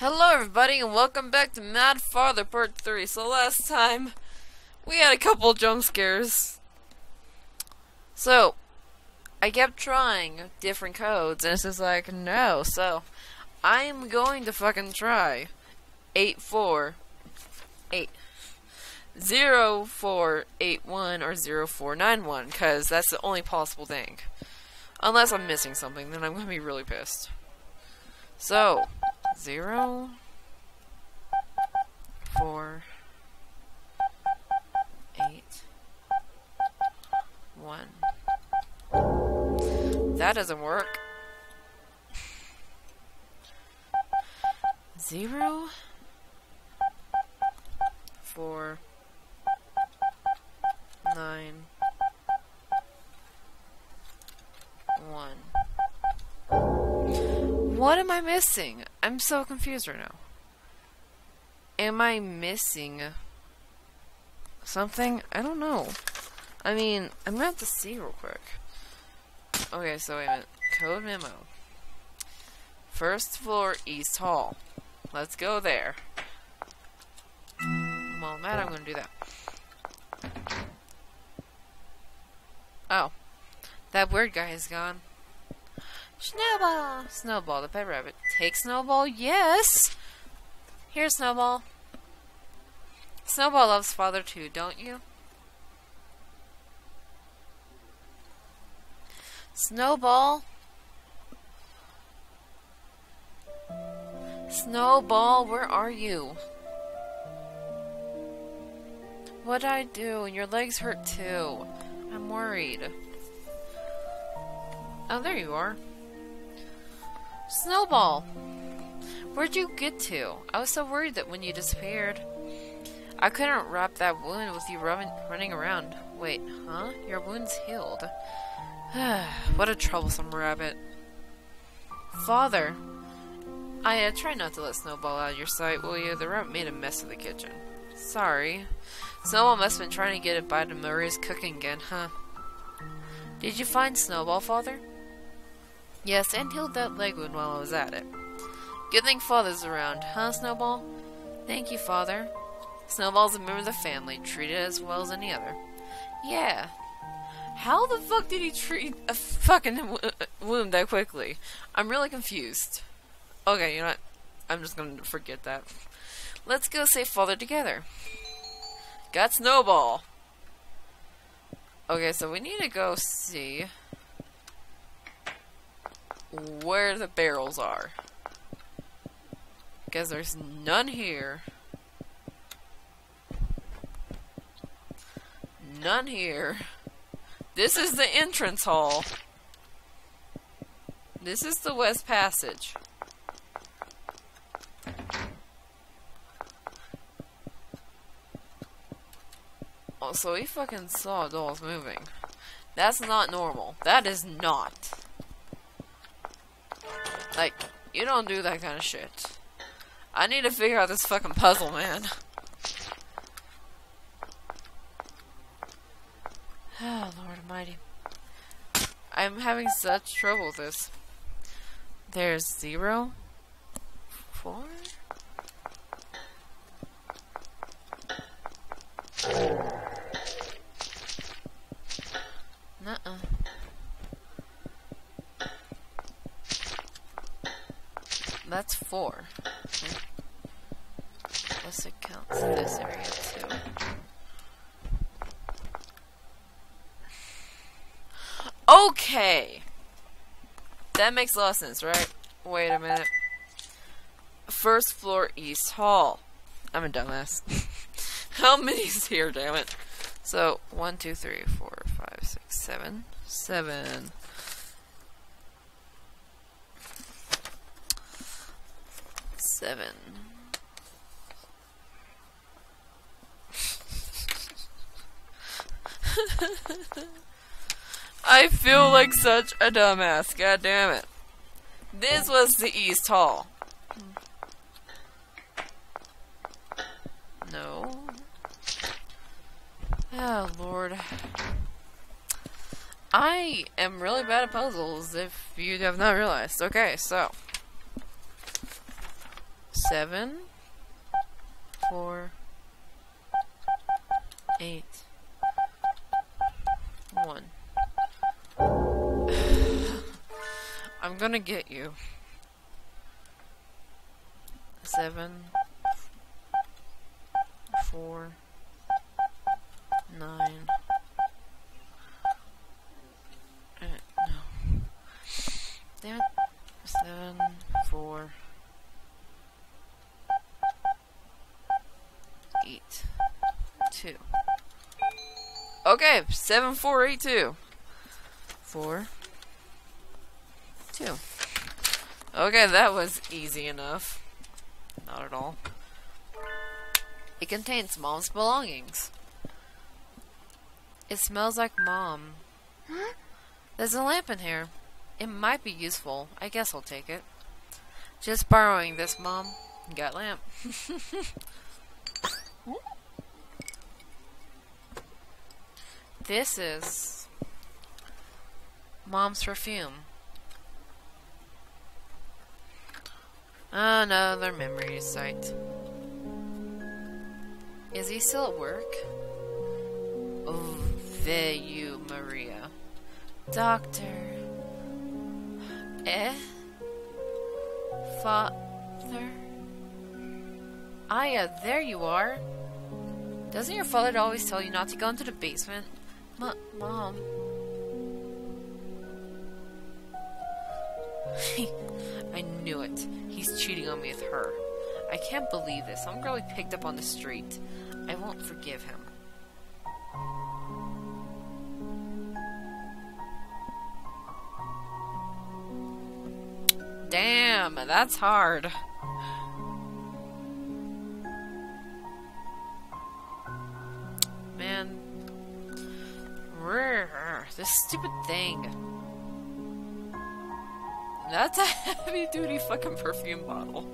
Hello everybody and welcome back to Mad Father Part 3. So last time, we had a couple jump scares. So, I kept trying different codes and it's just like, no. So, I'm going to fucking try 848 0481 or 0491 because that's the only possible thing. Unless I'm missing something, then I'm going to be really pissed. So, zero, four, eight, one. That doesn't work. Zero, four, nine, one. What am I missing? I'm so confused right now. Am I missing something? I don't know. I mean, I'm gonna have to see real quick. Okay, so wait a minute. Code memo. First floor, East Hall. Let's go there. Well, Matt, I'm gonna do that. Oh. That weird guy is gone. Snowball! Snowball, the pet rabbit. Take Snowball? Yes! Here, Snowball. Snowball loves father too, don't you? Snowball? Snowball, where are you? What'd I do? And your legs hurt too. I'm worried. Oh, there you are. Snowball! Where'd you get to? I was so worried that when you disappeared. I couldn't wrap that wound with you running around. Wait, huh? Your wound's healed. what a troublesome rabbit. Father! I uh, try not to let Snowball out of your sight, will you? The rabbit made a mess of the kitchen. Sorry. Snowball must have been trying to get a bite of Maria's cooking again, huh? Did you find Snowball, Father? Yes, and healed that leg wound while I was at it. Good thing Father's around, huh, Snowball? Thank you, Father. Snowball's a member of the family, treated as well as any other. Yeah. How the fuck did he treat a fucking wound that quickly? I'm really confused. Okay, you know what? I'm just gonna forget that. Let's go save Father together. Got Snowball. Okay, so we need to go see where the barrels are. Because there's none here. None here. This is the entrance hall. This is the West Passage. Also, so he fucking saw dolls moving. That's not normal. That is not. Like, you don't do that kind of shit. I need to figure out this fucking puzzle, man. Oh, Lord Almighty. I'm having such trouble with this. There's zero, four. That's four. Hmm. Unless it counts this area too. Okay! That makes a lot of sense, right? Wait a minute. First floor East Hall. I'm a dumbass. How many is here, damn it? So, one, two, three, four, five, six, seven. Seven. Seven. I feel like such a dumbass. God damn it. This was the East Hall. No. Oh, Lord. I am really bad at puzzles, if you have not realized. Okay, so. Seven, four, eight, one. I'm gonna get you. Seven, four, nine. Uh, no. Damn it. Seven, four, eight, two. Okay, seven, four, eight, two. Four, two. Okay, that was easy enough. Not at all. It contains mom's belongings. It smells like mom. Huh? There's a lamp in here. It might be useful. I guess I'll take it. Just borrowing this, mom. Got lamp. this is mom's perfume. Another memory site. Is he still at work? Oh, there you, Maria. Doctor. Eh? Father? Aya, there you are. Doesn't your father always tell you not to go into the basement? M Mom. I knew it. He's cheating on me with her. I can't believe this. Some girl he picked up on the street. I won't forgive him. Damn, that's hard. This stupid thing. That's a heavy duty fucking perfume bottle.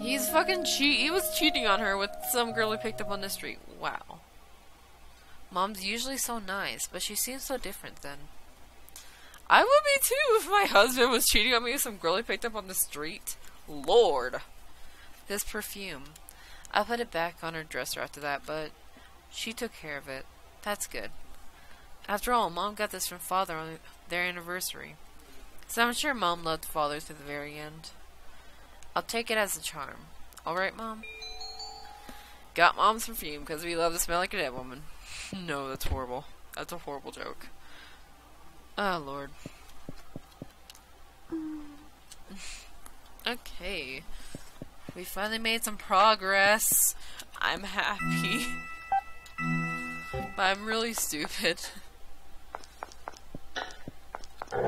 He's fucking cheat. He was cheating on her with some girl he picked up on the street. Wow. Mom's usually so nice, but she seems so different then. I would be too if my husband was cheating on me with some girl he picked up on the street. Lord. This perfume. I put it back on her dresser after that, but she took care of it. That's good. After all, Mom got this from Father on their anniversary. So I'm sure Mom loved Father to the very end. I'll take it as a charm. Alright, Mom? Got Mom's perfume because we love to smell like a dead woman. no, that's horrible. That's a horrible joke. Oh, Lord. okay. We finally made some progress. I'm happy. but I'm really stupid. Uh.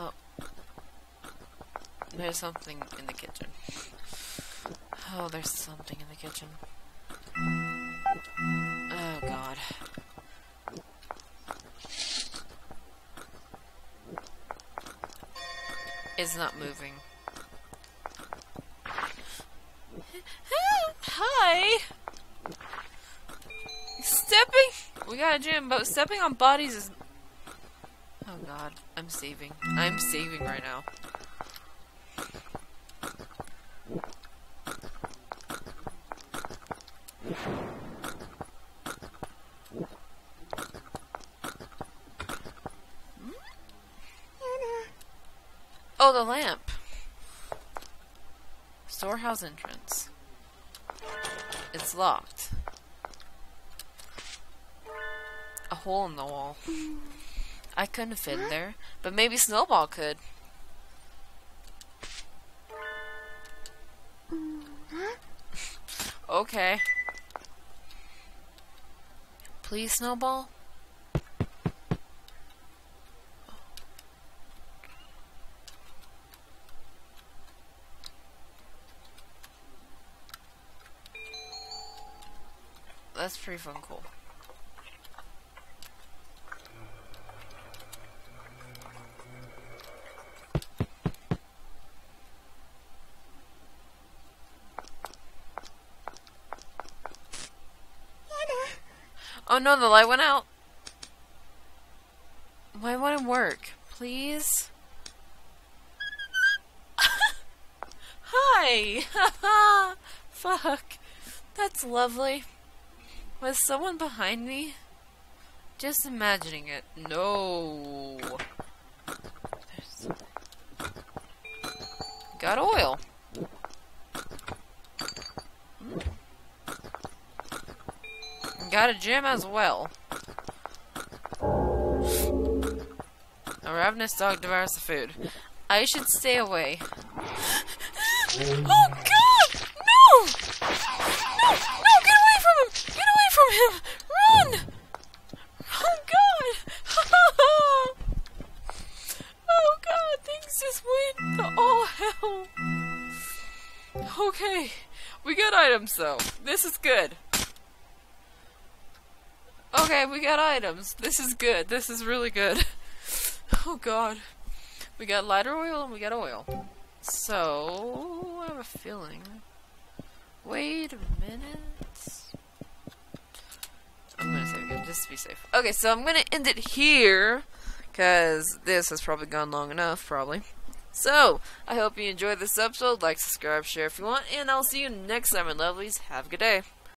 Oh. There's something in the kitchen. Oh, there's something in the kitchen. It's not moving. Hi! Stepping? We got a gym, but stepping on bodies is... Oh god, I'm saving. I'm saving right now. Oh, the lamp. Storehouse entrance. It's locked. A hole in the wall. I couldn't fit in there, but maybe Snowball could. okay. Please, Snowball? That's pretty fun cool. Oh no, the light went out. Why won't it work? Please? Hi! Fuck. That's lovely. Was someone behind me? Just imagining it. No. Got oil. Hmm. Got a gem as well. A ravenous dog devours the food. I should stay away. oh Okay. We got items though. This is good. Okay, we got items. This is good. This is really good. Oh god. We got lighter oil and we got oil. So, I have a feeling. Wait a minute. I'm gonna save again, just to be safe. Okay, so I'm gonna end it here, because this has probably gone long enough, probably. So, I hope you enjoyed this episode. Like, subscribe, share if you want, and I'll see you next time, my lovelies. Have a good day.